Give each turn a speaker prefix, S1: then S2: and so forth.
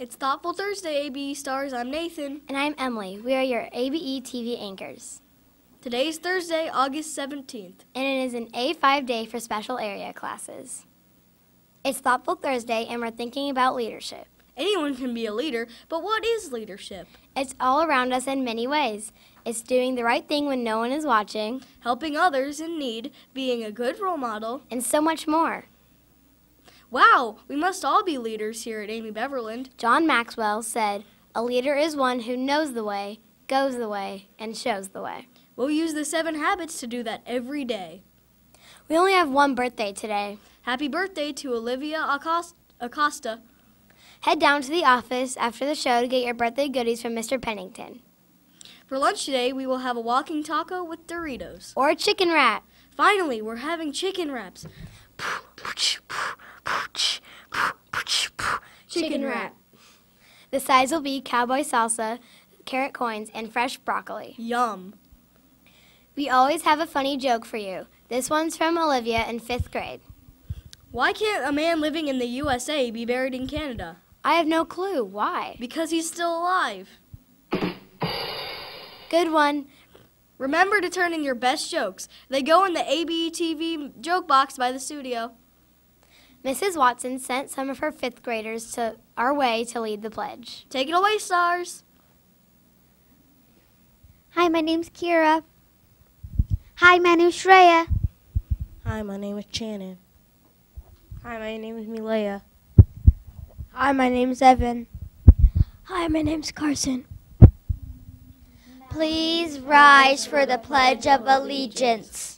S1: It's Thoughtful Thursday, ABE Stars. I'm Nathan.
S2: And I'm Emily. We are your ABE TV anchors.
S1: Today is Thursday, August 17th.
S2: And it is an A5 day for special area classes. It's Thoughtful Thursday, and we're thinking about leadership.
S1: Anyone can be a leader, but what is leadership?
S2: It's all around us in many ways. It's doing the right thing when no one is watching,
S1: helping others in need, being a good role model,
S2: and so much more.
S1: Wow, we must all be leaders here at Amy Beverland.
S2: John Maxwell said, A leader is one who knows the way, goes the way, and shows the way.
S1: We'll use the seven habits to do that every day.
S2: We only have one birthday today.
S1: Happy birthday to Olivia Acosta.
S2: Head down to the office after the show to get your birthday goodies from Mr. Pennington.
S1: For lunch today, we will have a walking taco with Doritos.
S2: Or a chicken wrap.
S1: Finally, we're having chicken wraps.
S2: Chicken wrap. The sides will be cowboy salsa, carrot coins, and fresh broccoli.
S1: Yum.
S2: We always have a funny joke for you. This one's from Olivia in fifth grade.
S1: Why can't a man living in the USA be buried in Canada?
S2: I have no clue. Why?
S1: Because he's still alive.
S2: Good one.
S1: Remember to turn in your best jokes. They go in the ABE TV joke box by the studio.
S2: Mrs. Watson sent some of her fifth graders to our way to lead the pledge.
S1: Take it away, stars.
S3: Hi, my name's Kira. Hi, my name's Shreya.
S4: Hi, my name is Shannon. Hi, my name is Milea.
S5: Hi, my name's Evan.
S6: Hi, my name's Carson.
S3: Please rise for the Pledge of Allegiance.